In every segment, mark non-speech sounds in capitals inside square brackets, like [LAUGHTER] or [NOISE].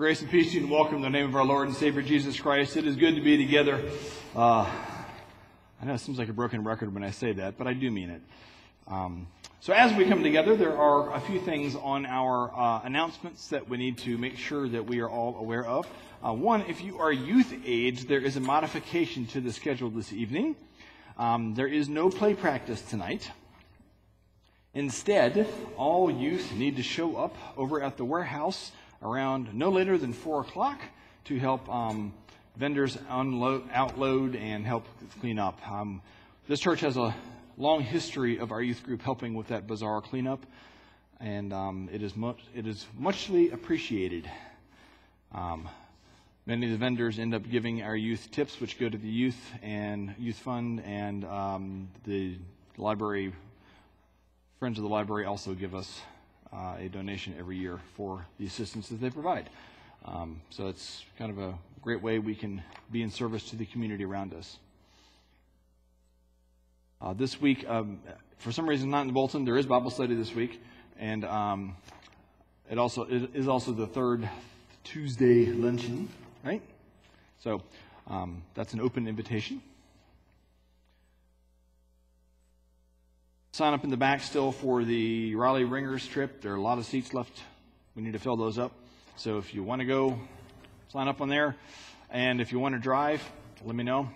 Grace and peace to you and welcome in the name of our Lord and Savior Jesus Christ. It is good to be together. Uh, I know it seems like a broken record when I say that, but I do mean it. Um, so as we come together, there are a few things on our uh, announcements that we need to make sure that we are all aware of. Uh, one, if you are youth age, there is a modification to the schedule this evening. Um, there is no play practice tonight. Instead, all youth need to show up over at the warehouse around no later than 4 o'clock to help um, vendors unload, outload and help clean up. Um, this church has a long history of our youth group helping with that bazaar cleanup, and um, it, is much, it is muchly appreciated. Um, many of the vendors end up giving our youth tips, which go to the youth and youth fund, and um, the library friends of the library also give us uh, a donation every year for the assistance that they provide. Um, so it's kind of a great way we can be in service to the community around us. Uh, this week, um, for some reason, not in bulletin. There is Bible study this week, and um, it also it is also the third Tuesday luncheon, right? So um, that's an open invitation. Sign up in the back still for the Raleigh Ringers trip. There are a lot of seats left. We need to fill those up. So if you want to go, sign up on there. And if you want to drive, let me know.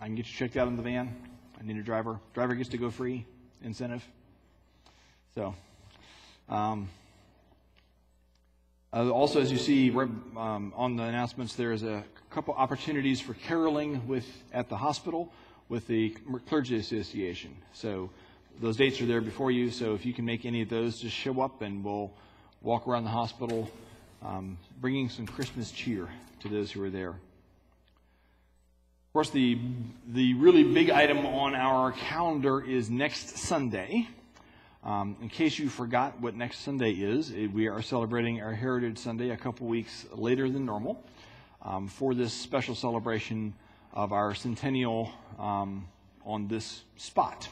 I can get you checked out in the van. I need a driver. Driver gets to go free incentive. So, um, uh, also, as you see um, on the announcements, there is a couple opportunities for caroling with at the hospital with the Clergy Association. So those dates are there before you, so if you can make any of those, just show up and we'll walk around the hospital um, bringing some Christmas cheer to those who are there. Of course, the, the really big item on our calendar is next Sunday. Um, in case you forgot what next Sunday is, we are celebrating our Heritage Sunday a couple weeks later than normal um, for this special celebration of our centennial um, on this spot.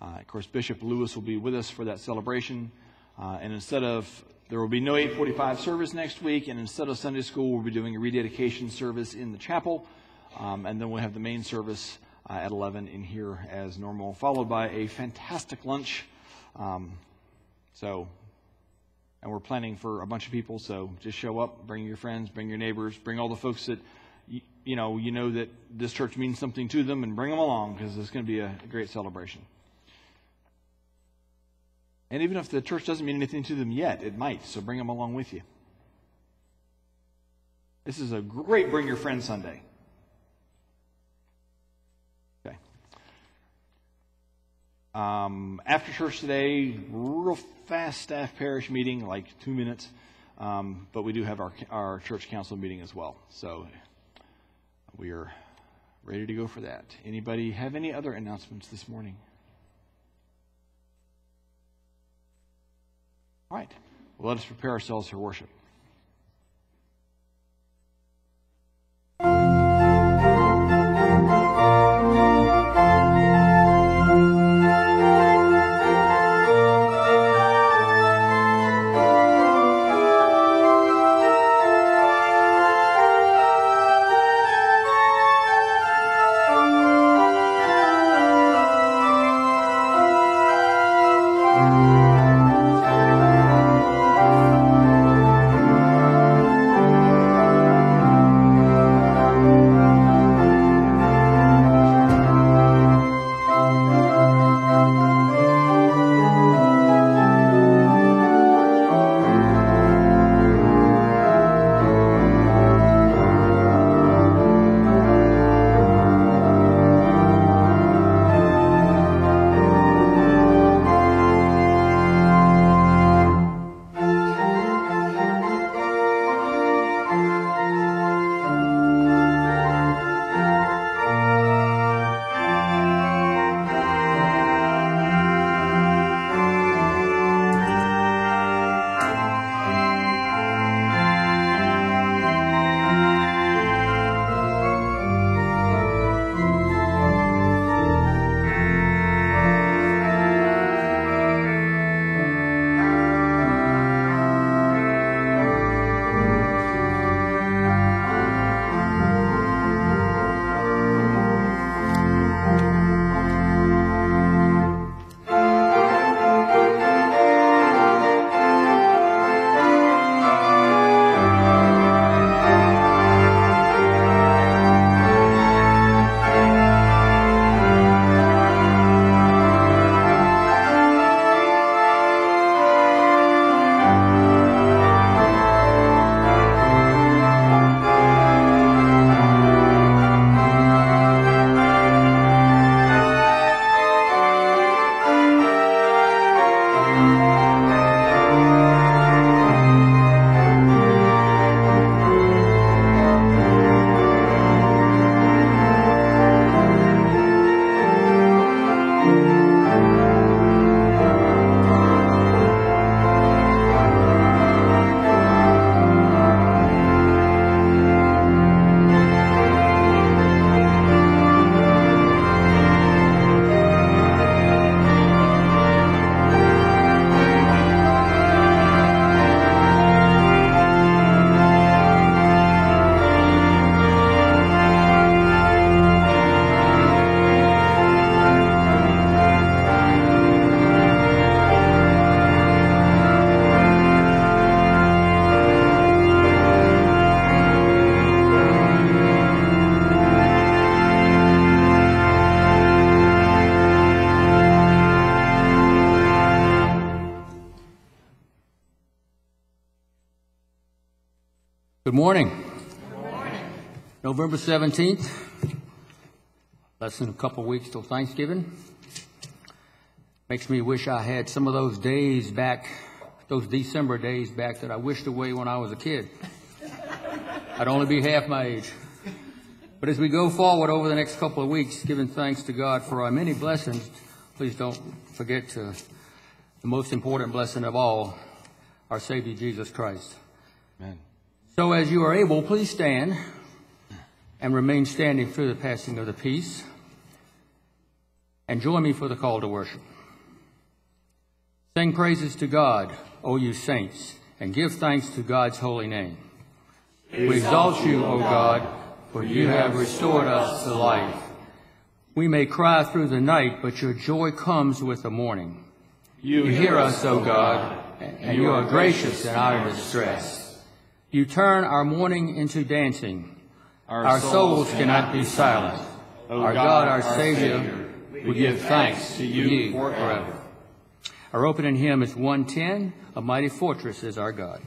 Uh, of course, Bishop Lewis will be with us for that celebration. Uh, and instead of, there will be no 845 service next week, and instead of Sunday school, we'll be doing a rededication service in the chapel. Um, and then we'll have the main service uh, at 11 in here as normal, followed by a fantastic lunch. Um, so, and we're planning for a bunch of people, so just show up, bring your friends, bring your neighbors, bring all the folks that you, you know you know that this church means something to them, and bring them along because it's going to be a great celebration. And even if the church doesn't mean anything to them yet, it might. So bring them along with you. This is a great Bring Your Friend Sunday. Okay. Um, after church today, real fast staff parish meeting, like two minutes. Um, but we do have our, our church council meeting as well. So we are ready to go for that. Anybody have any other announcements this morning? All right. Well, let us prepare ourselves for worship. Good morning. November 17th, less than a couple weeks till Thanksgiving. Makes me wish I had some of those days back, those December days back that I wished away when I was a kid. [LAUGHS] I'd only be half my age. But as we go forward over the next couple of weeks, giving thanks to God for our many blessings, please don't forget to the most important blessing of all, our Savior Jesus Christ. Amen. So as you are able, please stand and remain standing through the passing of the peace. And join me for the call to worship. Sing praises to God, O you saints, and give thanks to God's holy name. We exalt you, O God, for you have restored us to life. We may cry through the night, but your joy comes with the morning. You hear us, O God, and you are gracious in our distress. You turn our mourning into dancing. Our souls cannot be silent. Our God, our Savior, we give thanks to you forever. Our opening hymn is 110, A Mighty Fortress is Our God.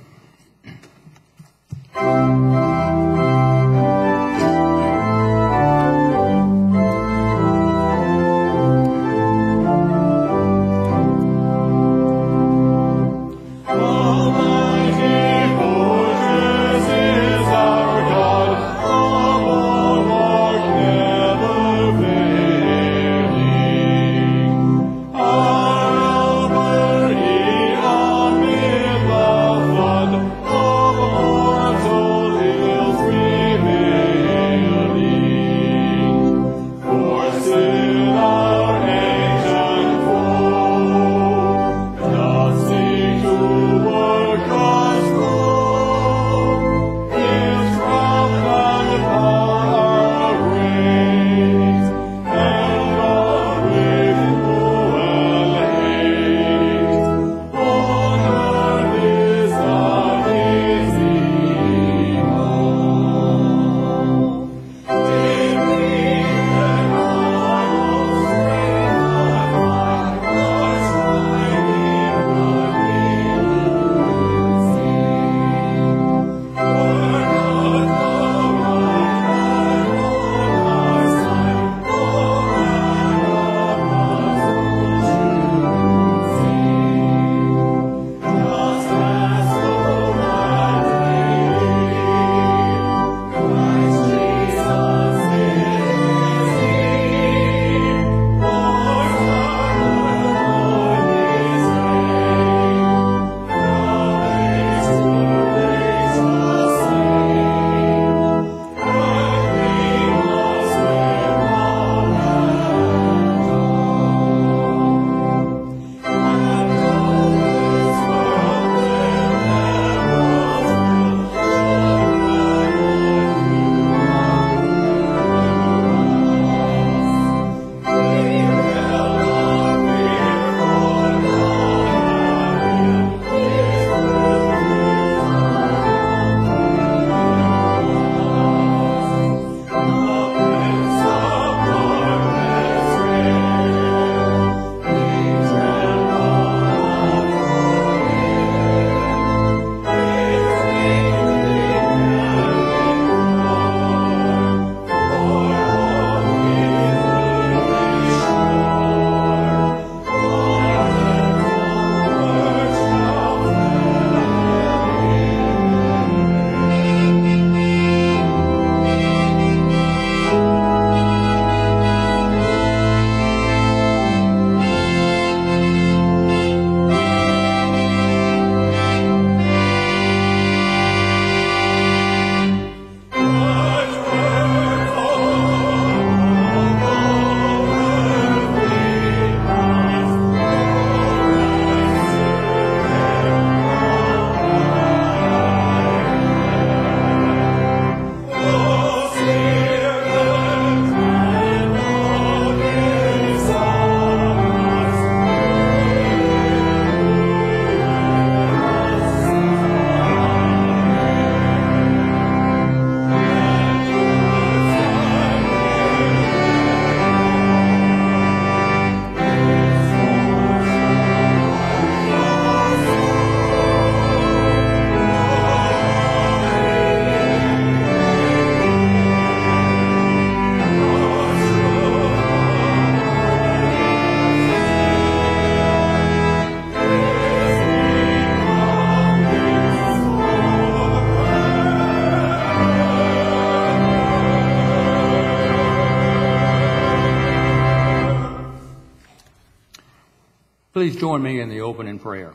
Join me in the opening prayer.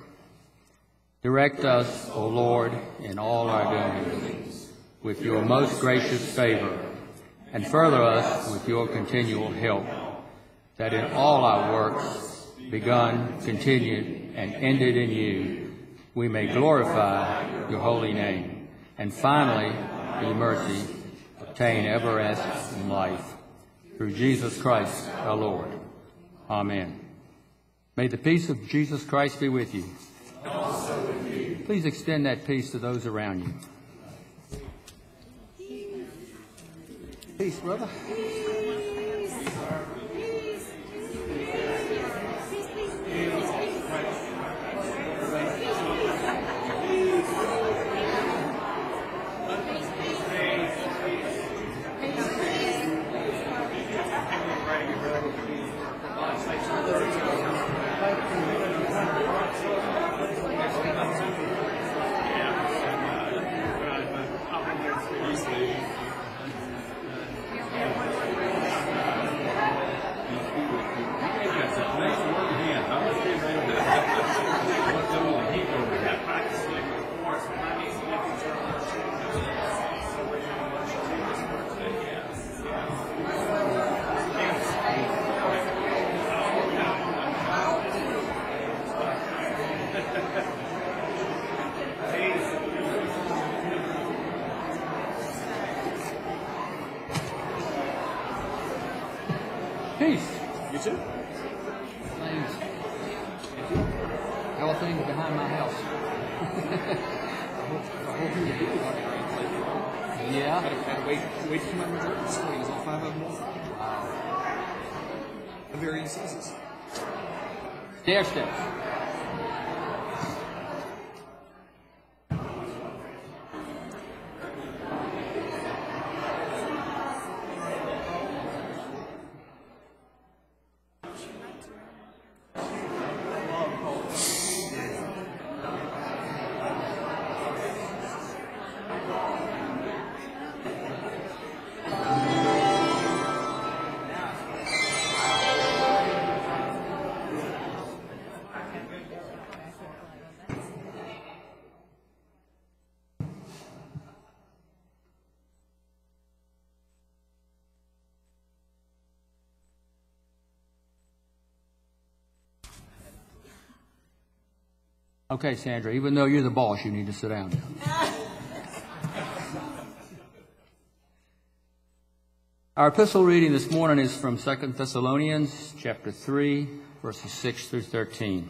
Direct us, O Lord, in all our doings, with your most gracious favor, and further us with your continual help, that in all our works, begun, continued, and ended in you, we may glorify your holy name, and finally, through mercy, obtain everlasting life. Through Jesus Christ our Lord. Amen. May the peace of Jesus Christ be with you. Please extend that peace to those around you. Peace, brother. Peace. You too. Thanks. How are things behind my house? I hope, I hope you will be on it. Yeah. Had to, had to wait, wait for my result this morning. It was all five of them. Wow. Of varying sizes. Stair Okay, Sandra, even though you're the boss, you need to sit down. [LAUGHS] Our epistle reading this morning is from 2 Thessalonians chapter 3, verses 6 through 13.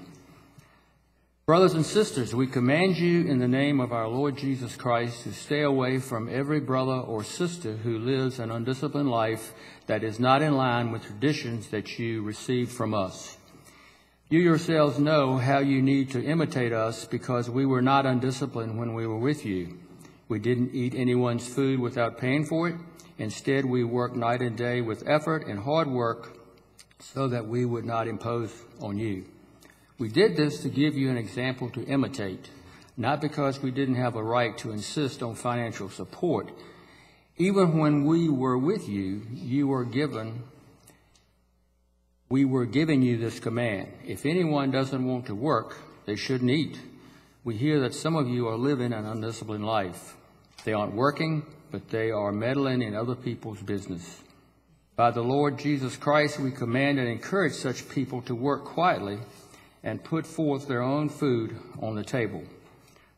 Brothers and sisters, we command you in the name of our Lord Jesus Christ to stay away from every brother or sister who lives an undisciplined life that is not in line with traditions that you received from us. You yourselves know how you need to imitate us because we were not undisciplined when we were with you. We didn't eat anyone's food without paying for it. Instead, we worked night and day with effort and hard work so that we would not impose on you. We did this to give you an example to imitate, not because we didn't have a right to insist on financial support. Even when we were with you, you were given we were giving you this command. If anyone doesn't want to work, they shouldn't eat. We hear that some of you are living an undisciplined life. They aren't working, but they are meddling in other people's business. By the Lord Jesus Christ, we command and encourage such people to work quietly and put forth their own food on the table.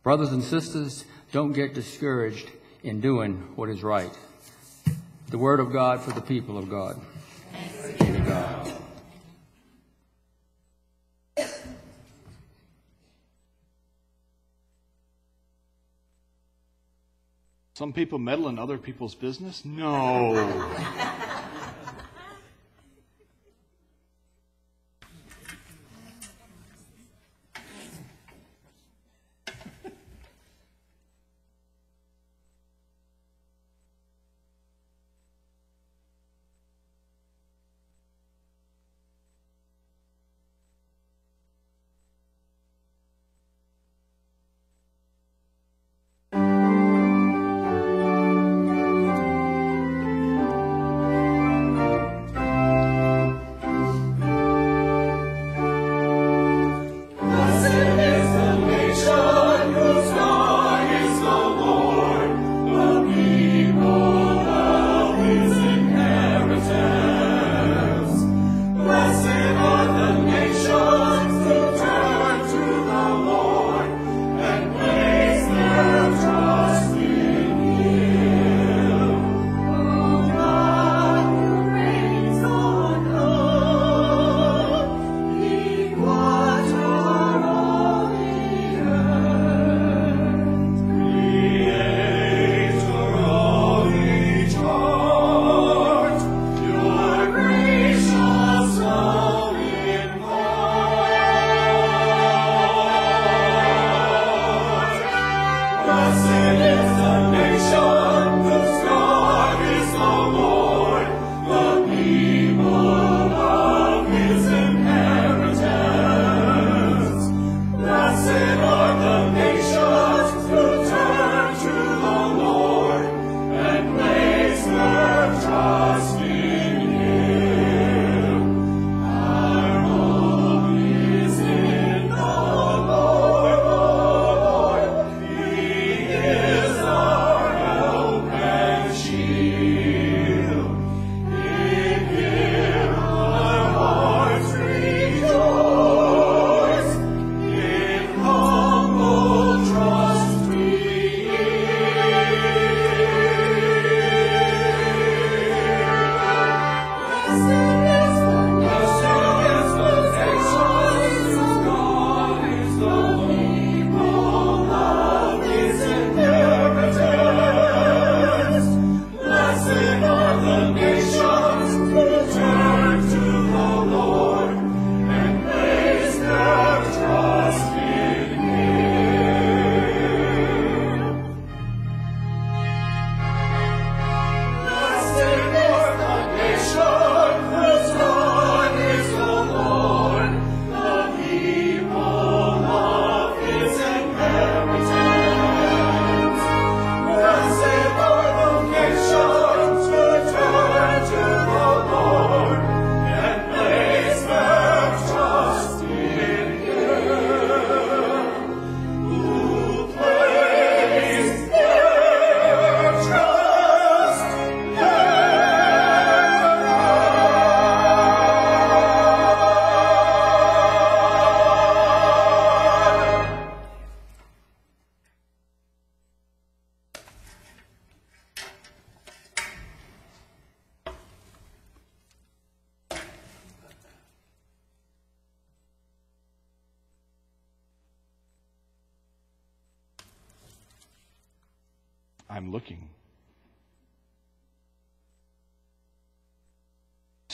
Brothers and sisters, don't get discouraged in doing what is right. The word of God for the people of God. Be to God. Some people meddle in other people's business? No. [LAUGHS]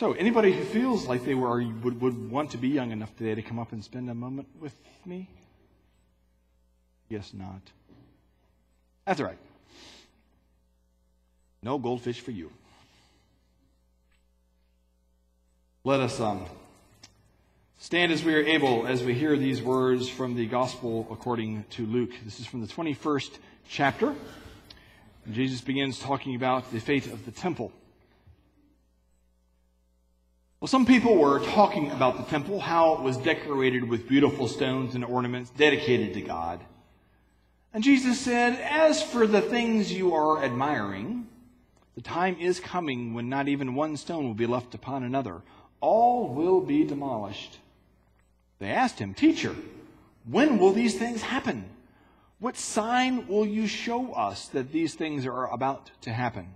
So, anybody who feels like they were would, would want to be young enough today to come up and spend a moment with me? Guess not. That's all right. No goldfish for you. Let us um, stand as we are able as we hear these words from the Gospel according to Luke. This is from the 21st chapter. Jesus begins talking about the fate of the temple. Well, some people were talking about the temple, how it was decorated with beautiful stones and ornaments dedicated to God. And Jesus said, As for the things you are admiring, the time is coming when not even one stone will be left upon another. All will be demolished. They asked him, Teacher, when will these things happen? What sign will you show us that these things are about to happen?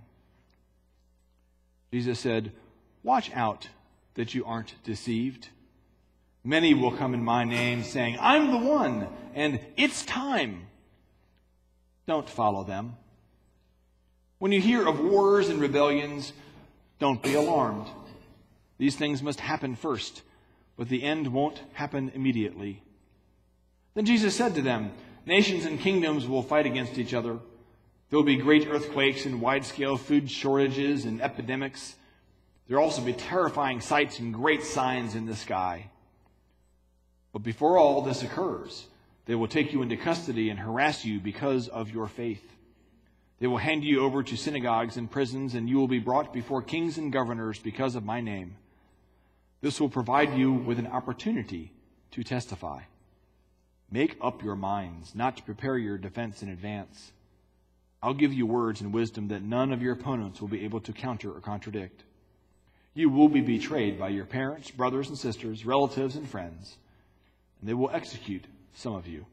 Jesus said, Watch out that you aren't deceived. Many will come in my name saying, I'm the one, and it's time. Don't follow them. When you hear of wars and rebellions, don't be alarmed. These things must happen first, but the end won't happen immediately. Then Jesus said to them, Nations and kingdoms will fight against each other. There will be great earthquakes and wide scale food shortages and epidemics. There will also be terrifying sights and great signs in the sky. But before all this occurs, they will take you into custody and harass you because of your faith. They will hand you over to synagogues and prisons, and you will be brought before kings and governors because of my name. This will provide you with an opportunity to testify. Make up your minds not to prepare your defense in advance. I'll give you words and wisdom that none of your opponents will be able to counter or contradict. You will be betrayed by your parents, brothers and sisters, relatives and friends, and they will execute some of you.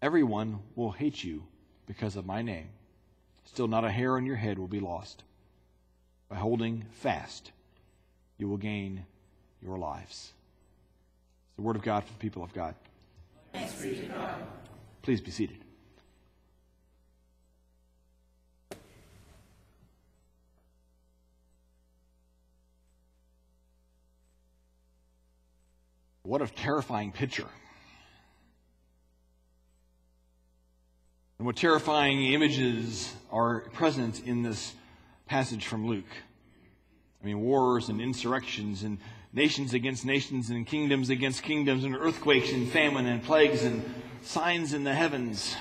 Everyone will hate you because of my name. Still, not a hair on your head will be lost. By holding fast, you will gain your lives. It's the word of God for the people of God. God. Please be seated. What a terrifying picture. And what terrifying images are present in this passage from Luke. I mean, wars and insurrections and nations against nations and kingdoms against kingdoms and earthquakes and famine and plagues and signs in the heavens.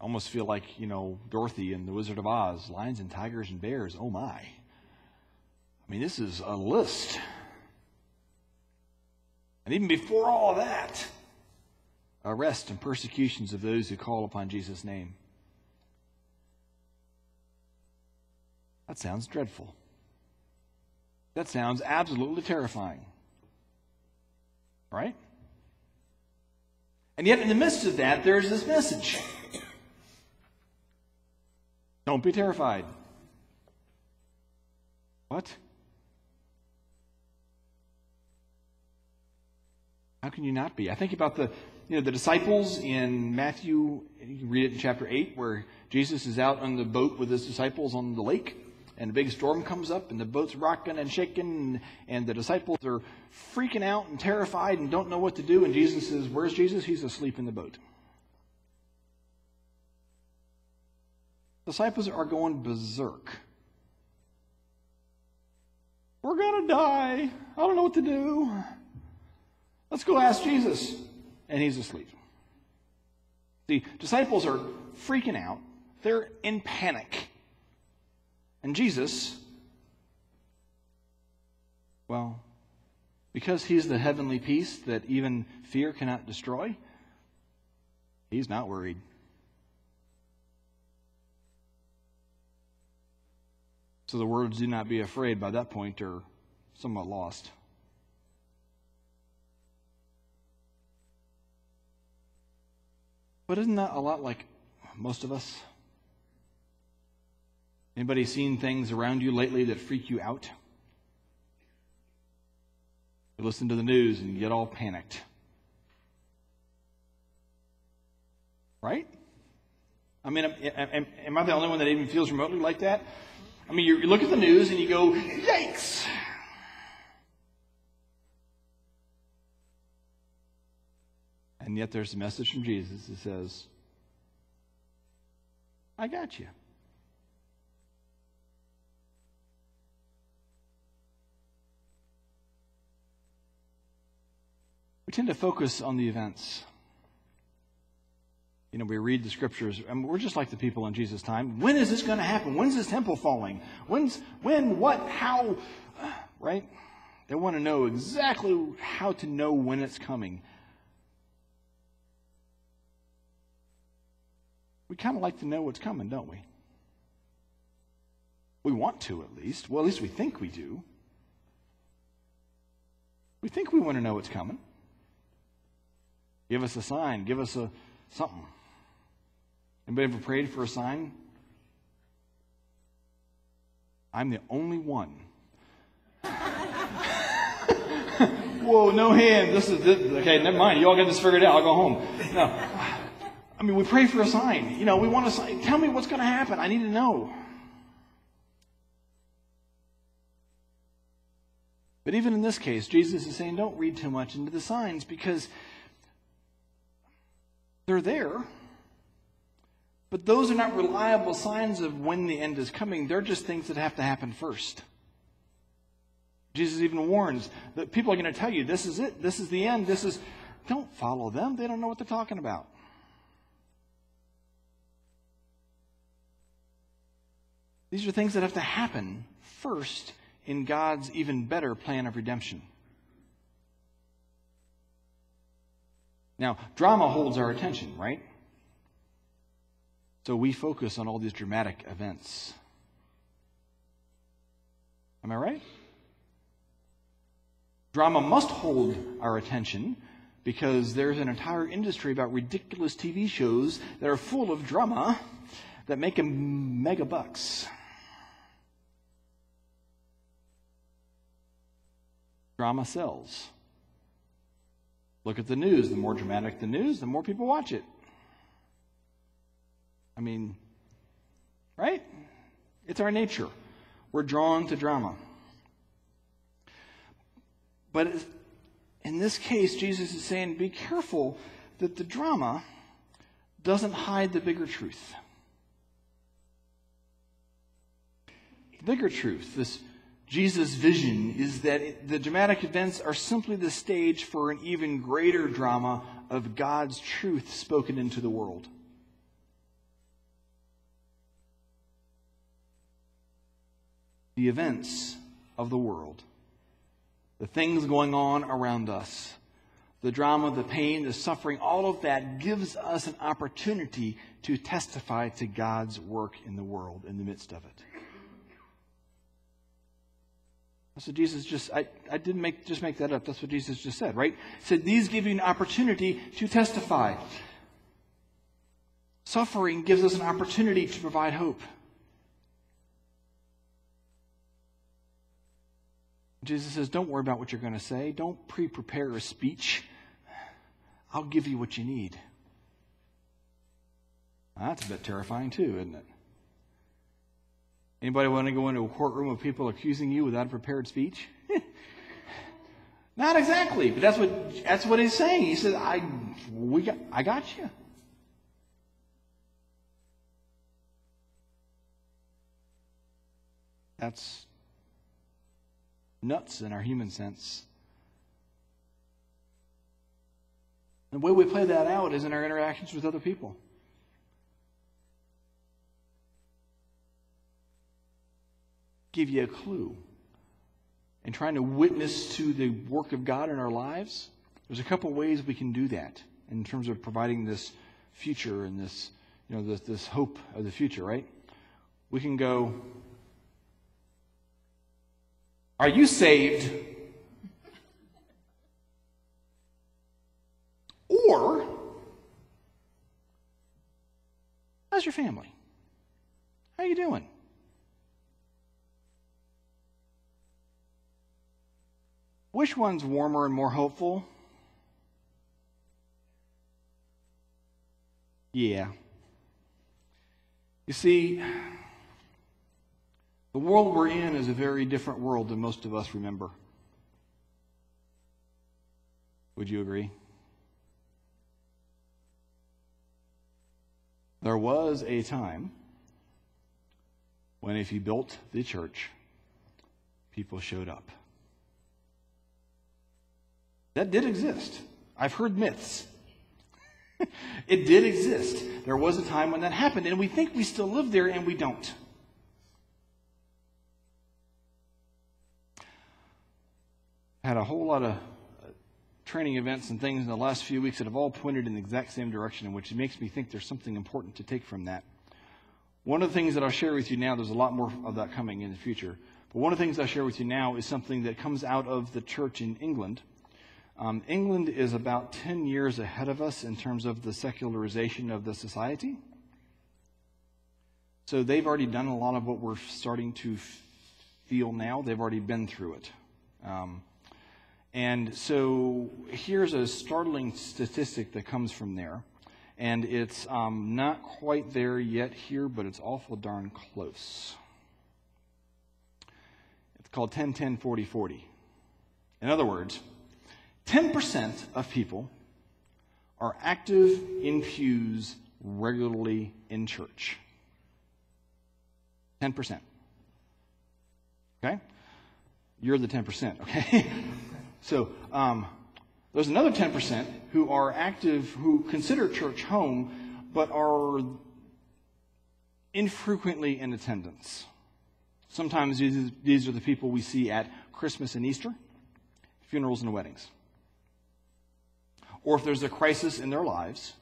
I almost feel like, you know, Dorothy and the Wizard of Oz, lions and tigers and bears. Oh my. I mean, this is a list. And even before all of that, arrest and persecutions of those who call upon Jesus' name. That sounds dreadful. That sounds absolutely terrifying. Right? And yet, in the midst of that, there's this message Don't be terrified. What? How can you not be? I think about the, you know, the disciples in Matthew, you read it in chapter 8, where Jesus is out on the boat with his disciples on the lake, and a big storm comes up, and the boat's rocking and shaking, and, and the disciples are freaking out and terrified and don't know what to do. And Jesus says, Where's Jesus? He's asleep in the boat. Disciples are going berserk. We're going to die. I don't know what to do. Let's go ask Jesus. And he's asleep. The disciples are freaking out, they're in panic. And Jesus, well, because he's the heavenly peace that even fear cannot destroy, he's not worried. So the words do not be afraid by that point are somewhat lost. But isn't that a lot like most of us? Anybody seen things around you lately that freak you out? You listen to the news and you get all panicked. Right? I mean, am, am, I the only one that even feels remotely like that? I mean, you, you look at the news and you go, yikes! And yet there's a message from Jesus that says, I got you. We tend to focus on the events. You know, we read the scriptures, and we're just like the people in Jesus' time. When is this going to happen? When's this temple falling? When's, when, what, how? [SIGHS] Right? They want to know exactly how to know when it's coming. We kind of like to know what's coming, don't we? We want to, at least. Well, at least we think we do. We think we want to know what's coming. Give us a sign. Give us a something. Anybody ever prayed for a sign? I'm the only one. [LAUGHS] Whoa, no hand. This is this, okay. Never mind. You all get this figured out. I'll go home. No. I mean, we pray for a sign. You know, we want a sign. Tell me what's going to happen. I need to know. But even in this case, Jesus is saying, don't read too much into the signs because they're there. But those are not reliable signs of when the end is coming. They're just things that have to happen first. Jesus even warns that people are going to tell you, this is it, this is the end, this is. Don't follow them. They don't know what they're talking about. These are things that have to happen first in God's even better plan of redemption. Now, drama holds our attention, right? So we focus on all these dramatic events. Am I right? Drama must hold our attention because there's an entire industry about ridiculous TV shows that are full of drama that make them mega bucks. Drama sells. Look at the news. The more dramatic the news, the more people watch it. I mean, right? It's our nature. We're drawn to drama. But in this case, Jesus is saying, be careful. that the drama doesn't hide the bigger truth. The bigger truth, this Jesus' vision, is that the dramatic events are simply the stage for an even greater drama of God's truth spoken into the world. The events of the world, the things going on around us, the drama, the pain, the suffering, all of that gives us an opportunity to testify to God's work in the world in the midst of it. So Jesus just, I, I didn't make, just make that up. That's what Jesus just said, right? He said, these give you an opportunity to testify. Suffering gives us an opportunity to provide hope. Jesus says, don't worry about what you're going to say. Don't pre prepare a speech. I'll give you what you need. that's a bit terrifying, too, isn't it? Anybody want to go into a courtroom of people accusing you without a prepared speech? [LAUGHS] Not exactly, but that's what that's what he's saying. He says, "I we got I got you." That's nuts in our human sense. The way we play that out is in our interactions with other people. Give you a clue. And trying to witness to the work of God in our lives, there's a couple ways we can do that in terms of providing this future and this, you know, this, this hope of the future, right? We can go, Are you saved? Or, how's your family? How are you doing? Which one's warmer and more hopeful? Yeah. You see, the world we're in is a very different world than most of us remember. Would you agree? There was a time when if you built the church, people showed up. That did exist. I've heard myths. [LAUGHS] it did exist. There was a time when that happened, and we think we still live there, and we don't. Had a whole lot of uh, training events and things in the last few weeks that have all pointed in the exact same direction, which makes me think there's something important to take from that. One of the things that I'll share with you now, there's a lot more of that coming in the future, but one of the things I'll share with you now is something that comes out of the church in England um, England is about 10 years ahead of us in terms of the secularization of the society. So they've already done a lot of what we're starting to feel now. They've already been through it. Um, and so here's a startling statistic that comes from there. And it's um, not quite there yet here, but it's awful darn close. It's called 10 10 40 40. In other words, 10% of people are active in pews regularly in church. 10%. Okay? You're the 10%, okay? [LAUGHS] so, um, there's another 10% who are active, who consider church home, but are infrequently in attendance. Sometimes these are the people we see at Christmas and Easter, funerals and weddings or if there's a crisis in their lives,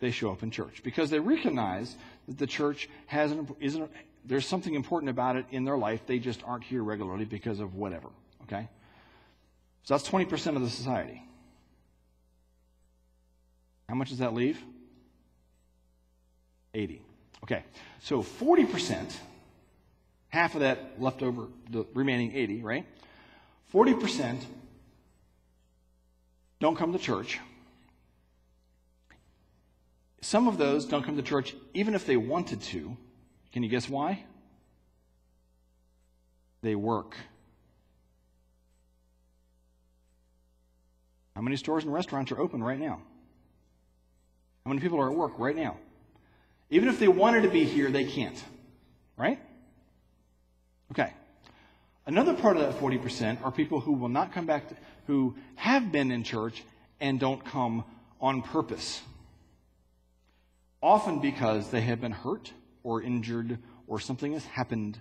they show up in church because they recognize that the church has an, isn't, there's something important about it in their life. They just aren't here regularly because of whatever. Okay? So that's 20% of the society. How much does that leave? 80. Okay. So 40%, half of that leftover, the remaining 80, right? 40% don't come to church. Some of those don't come to church even if they wanted to. Can you guess why? They work. How many stores and restaurants are open right now? How many people are at work right now? Even if they wanted to be here, they can't. Right? Another part of that 40% are people who will not come back, to, who have been in church and don't come on purpose. Often because they have been hurt or injured or something has happened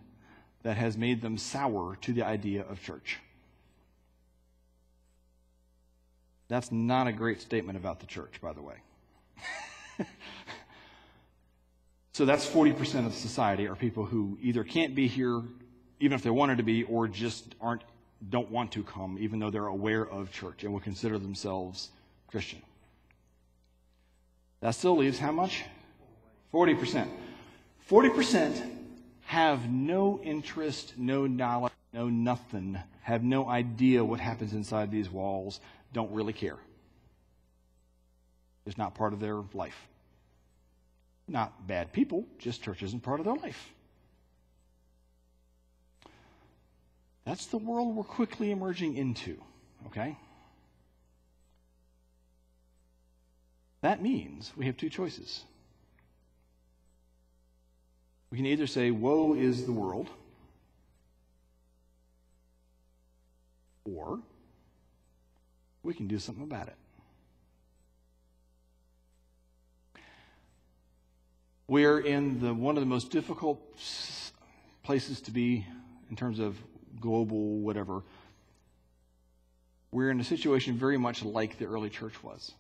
that has made them sour to the idea of church. That's not a great statement about the church, by the way. [LAUGHS] so that's 40% of society are people who either can't be here, even if they wanted to be, or just aren't, don't want to come, even though they're aware of church and would consider themselves Christian. That still leaves how much? 40%. 40% have no interest, no knowledge, no nothing, have no idea what happens inside these walls, don't really care. It's not part of their life. Not bad people, just church isn't part of their life. That's the world we're quickly emerging into, okay? That means we have two choices. We can either say, Woe is the world, or we can do something about it. We're in the, one of the most difficult places to be in terms of global whatever. We're in a situation very much like the early church was.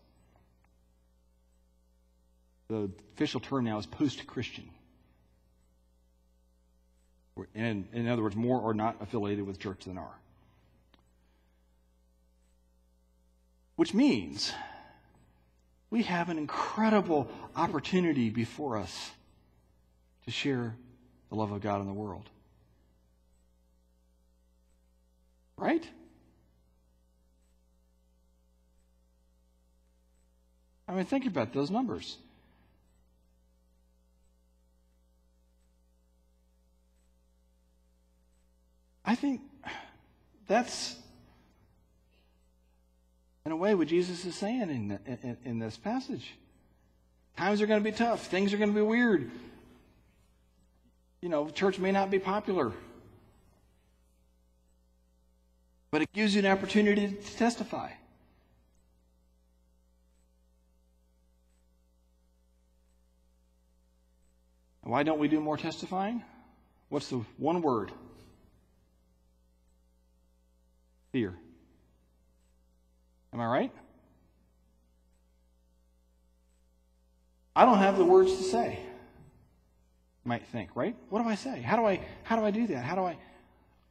The official term now is post Christian. In, in other words, more are not affiliated with church than are. Which means we have an incredible opportunity before us to share the love of God in the world. Right? I mean, think about those numbers. I think that's, in a way, what Jesus is saying in, in, in this passage. Times are going to be tough. Things are going to be weird. You know, church may not be popular. But it gives you an opportunity to testify. Why don't we do more testifying? What's the one word? Fear. Am I right? I don't have the words to say. You might think, right? What do I say? How do I how do I do that? How do I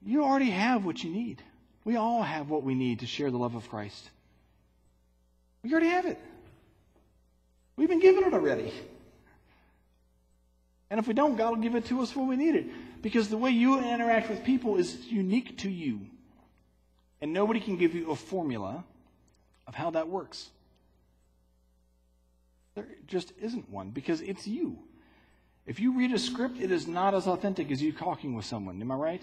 You already have what you need. We all have what we need to share the love of Christ. We already have it. We've been given it already. And if we don't, God will give it to us when we need it. Because the way you interact with people is unique to you. And nobody can give you a formula of how that works. There just isn't one because it's you. If you read a script, it is not as authentic as you talking with someone. Am I right?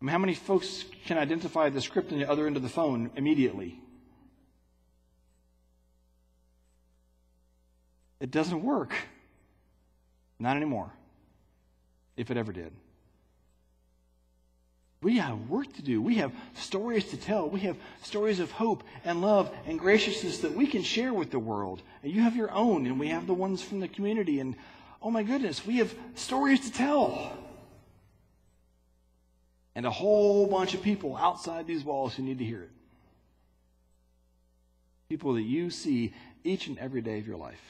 I mean, how many folks can identify the script on the other end of the phone immediately? It doesn't work. Not anymore. If it ever did. We have work to do. We have stories to tell. We have stories of hope and love and graciousness that we can share with the world. And you have your own, and we have the ones from the community. And oh my goodness, we have stories to tell. And a whole bunch of people outside these walls who need to hear it. People that you see each and every day of your life.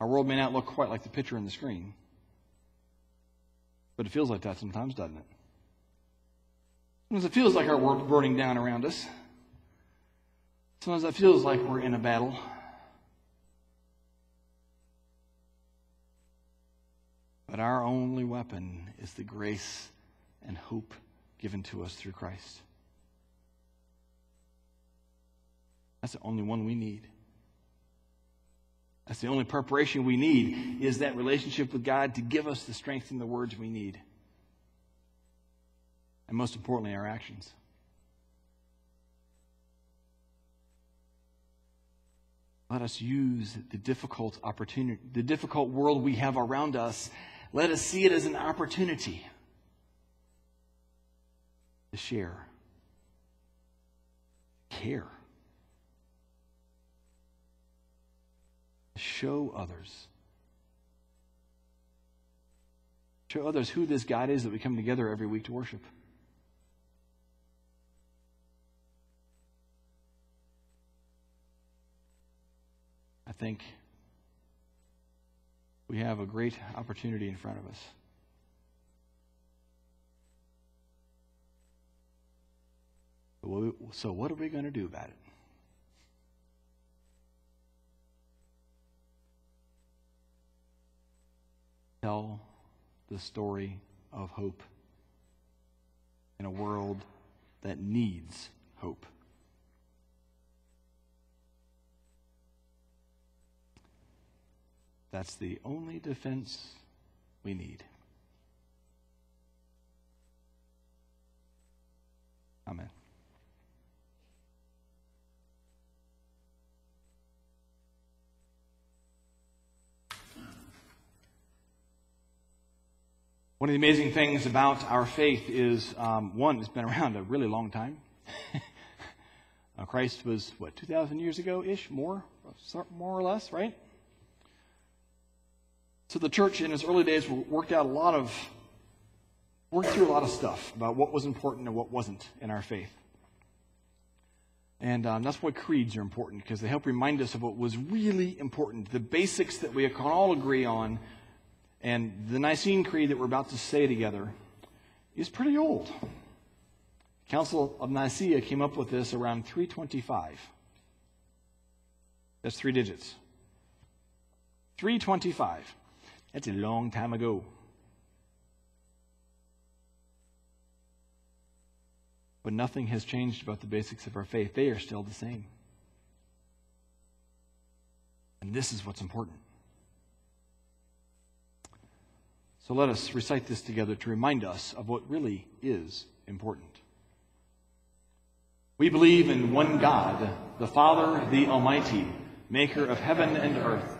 Our world may not look quite like the picture in the screen, but it feels like that sometimes, doesn't it? Sometimes it feels like our world's burning down around us. Sometimes it feels like we're in a battle. But our only weapon is the grace and hope given to us through Christ. That's the only one we need. That's the only preparation we need is that relationship with God to give us the strength and the words we need. And most importantly, our actions. Let us use the difficult opportunity, the difficult world we have around us. Let us see it as an opportunity to share, care, show others. Show others who this God is that we come together every week to worship. I think we have a great opportunity in front of us. So, what are we going to do about it? Tell the story of hope in a world that needs hope. That's the only defense we need. Amen. One of the amazing things about our faith is um, one, it's been around a really long time. [LAUGHS] uh, Christ was, what, 2,000 years ago ish? More? More or less, right? So the church in its early days worked out a lot of, worked through a lot of stuff about what was important and what wasn't in our faith. And um, that's why creeds are important because they help remind us of what was really important, the basics that we can all agree on. And the Nicene Creed that we're about to say together is pretty old. Council of Nicaea came up with this around 325. That's three digits. 325. That's a long time ago. But nothing has changed about the basics of our faith. They are still the same. And this is what's important. So let us recite this together to remind us of what really is important. We believe in one God, the Father, the Almighty, maker of heaven and earth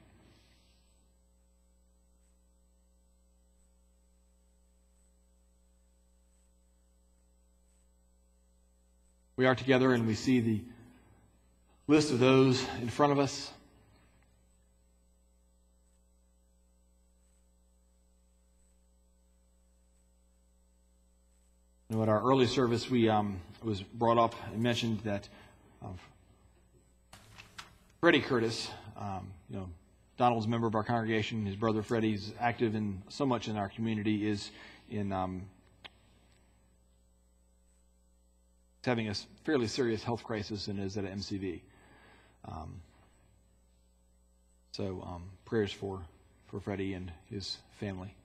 We are together and we see the list of those in front of us. Know, at our early service, we um, was brought up and mentioned that um, Freddie Curtis, um, you know, Donald's member of our congregation. His brother Freddie's active in so much in our community. Is in um, having a fairly serious health crisis and is at an MCV. Um, so um, prayers for, for Freddie and his family.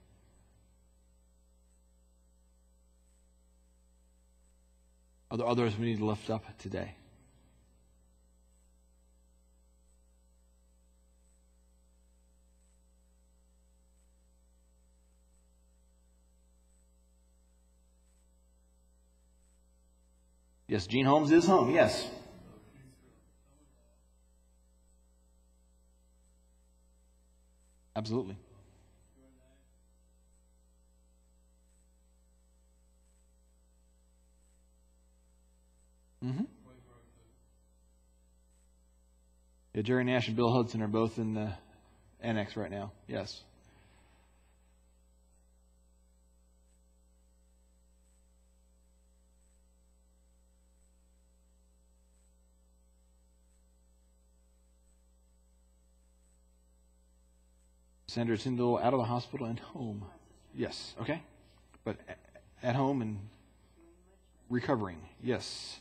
Are there others we need to lift up today? Yes, Gene Holmes is home. Yes. Absolutely. Mm-hmm. Yeah, Jerry Nash and Bill Hudson are both in the annex right now. Yes. Sandra Tyndall out of the hospital and home. Yes, okay. But at home and recovering. Yes.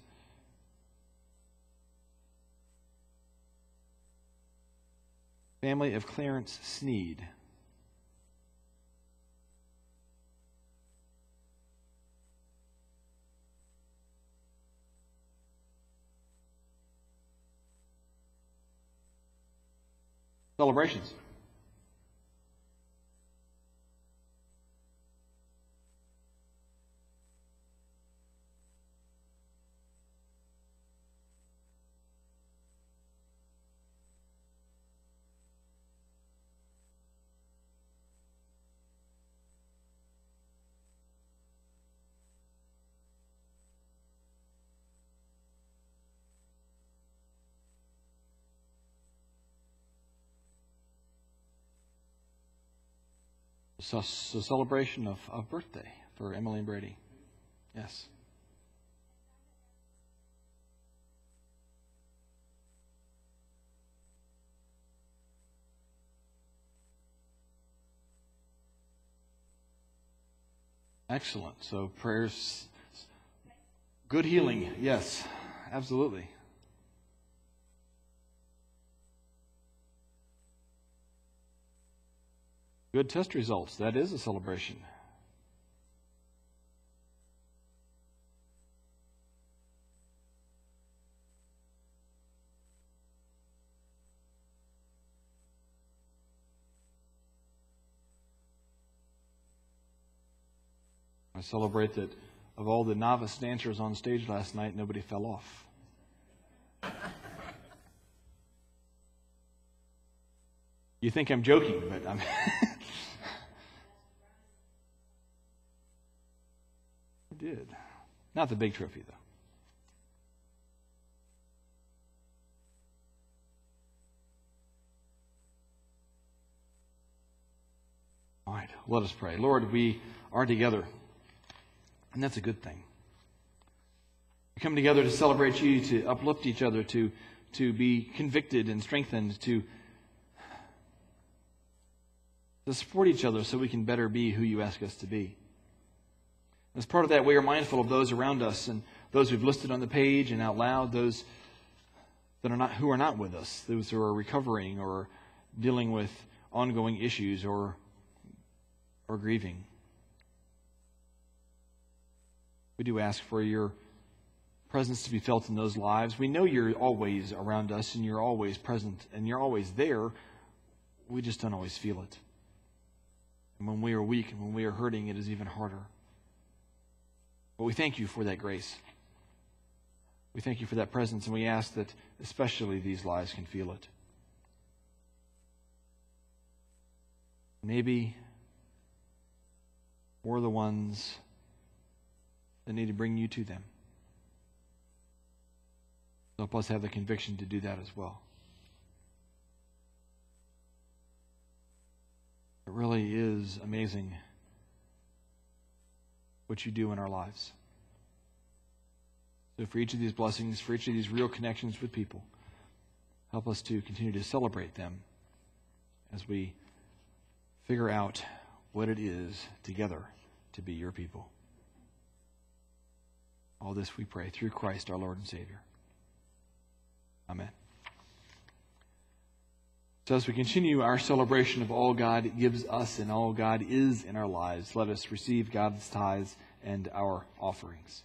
Family of Clarence Sneed. Celebrations. So, a celebration of, of birthday for Emily and Brady. Yes. Excellent. So prayers, good healing. Yes, absolutely. Good test results. That is a celebration. I celebrate that of all the novice dancers on stage last night, nobody fell off. You think I'm joking, but I'm. [LAUGHS] did. Not the big trophy, though. All right, let us pray. Lord, we are together, and that's a good thing. We come together to celebrate you, to uplift each other, to, to be convicted and strengthened, to, to support each other so we can better be who you ask us to be. As part of that, we are mindful of those around us and those we've listed on the page and out loud, those that are not who are not with us, those who are recovering or dealing with ongoing issues or or grieving. We do ask for your presence to be felt in those lives. We know you're always around us and you're always present and you're always there. We just don't always feel it. And when we are weak and when we are hurting, it is even harder. But we thank you for that grace. We thank you for that presence, and we ask that especially these lives can feel it. Maybe we're the ones that need to bring you to them. Help us have the conviction to do that as well. It really is amazing what you do in our lives. So, for each of these blessings, for each of these real connections with people, help us to continue to celebrate them as we figure out what it is together to be your people. All this we pray through Christ our Lord and Savior. Amen. So, as we continue our celebration of all God gives us and all God is in our lives, let us receive God's tithes and our offerings.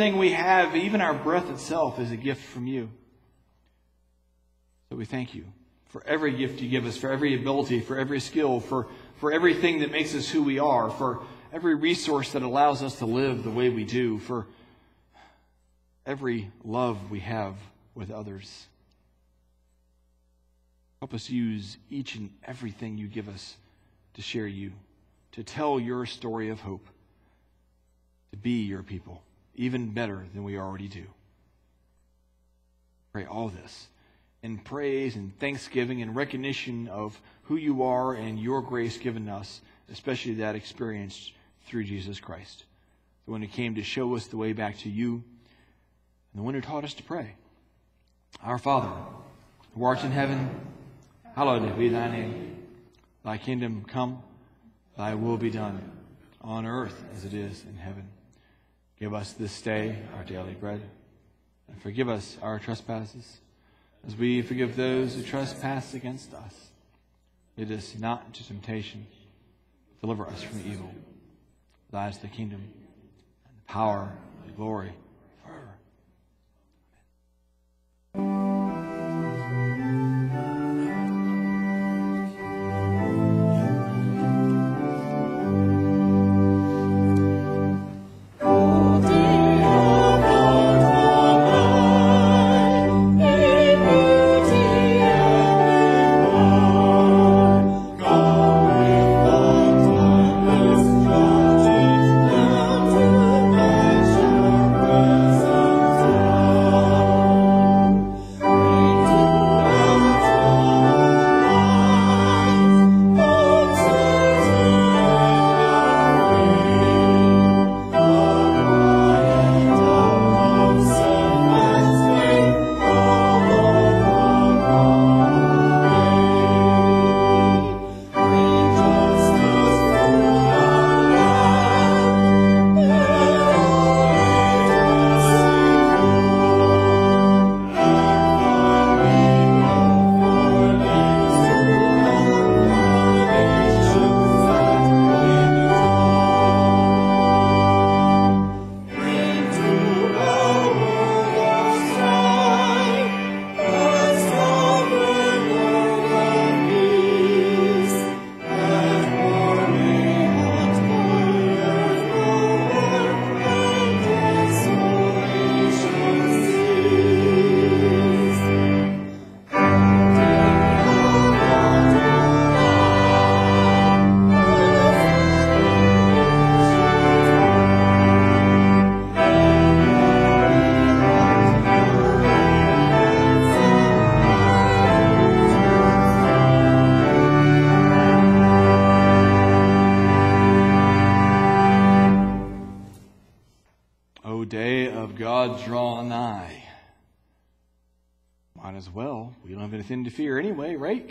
Everything we have, even our breath itself, is a gift from you. So we thank you for every gift you give us, for every ability, for every skill, for, for everything that makes us who we are, for every resource that allows us to live the way we do, for every love we have with others. Help us use each and everything you give us to share you, to tell your story of hope, to be your people, even better than we already do. Pray all this in praise and thanksgiving and recognition of who you are and your grace given us, especially that experienced through Jesus Christ, the one who came to show us the way back to you, and the one who taught us to pray. Our Father, who art in heaven, hallowed be thy name. Thy kingdom come, thy will be done, on earth as it is in heaven. Give us this day our daily bread, and forgive us our trespasses, as we forgive those who trespass against us. Lead us not into temptation, deliver us from evil. Thy is the kingdom, and the power, and the glory,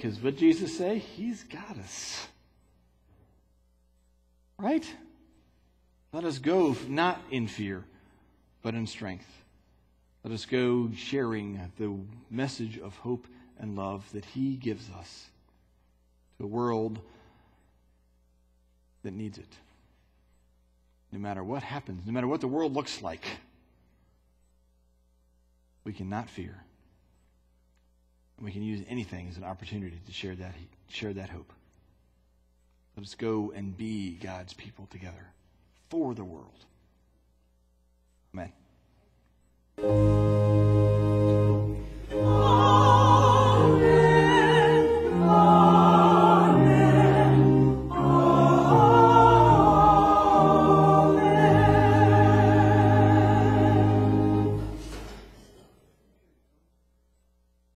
Because what Jesus say? He's got us. Right? Let us go not in fear, but in strength. Let us go sharing the message of hope and love that He gives us to a world that needs it no matter what happens, no matter what the world looks like, we cannot fear. And we can use anything as an opportunity to share that, share that hope. Let us go and be God's people together for the world. Amen.